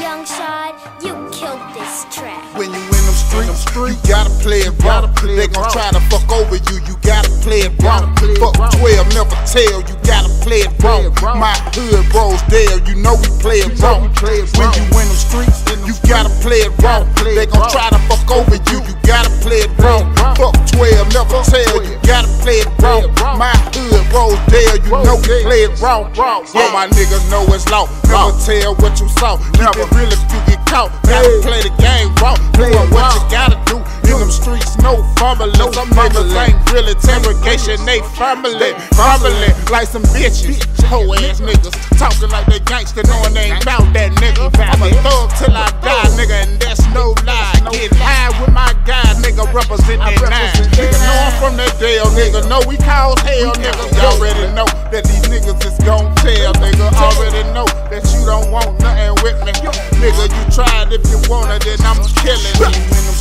young shot, you killed this track. When you in them streets, you gotta play it wrong. They gon' try to fuck over you, you gotta play it wrong. Fuck 12, never tell, you gotta play it wrong. My hood, Rosedale, you know we play it wrong. When you in them streets, you gotta play it wrong. They gon' try to fuck over you, You know we play it wrong. All my niggas know it's law. Never tell what you saw. Never really you get caught. Gotta play the game wrong. Doing what you gotta do. In them streets, no fumbling. Some niggas ain't real interrogation. They fumbling, fumbling like some bitches. Hoe ass niggas talking like they gangster, knowing they ain't bout that nigga. I'm a thug till I die, nigga, and that's no lie. Get high with my guys, nigga, represent that nine. Nigga know I'm from that Dale, nigga. Know we cause hell, nigga. Don't want nothing with me. Nigga, you tried if you want it, then I'm killing you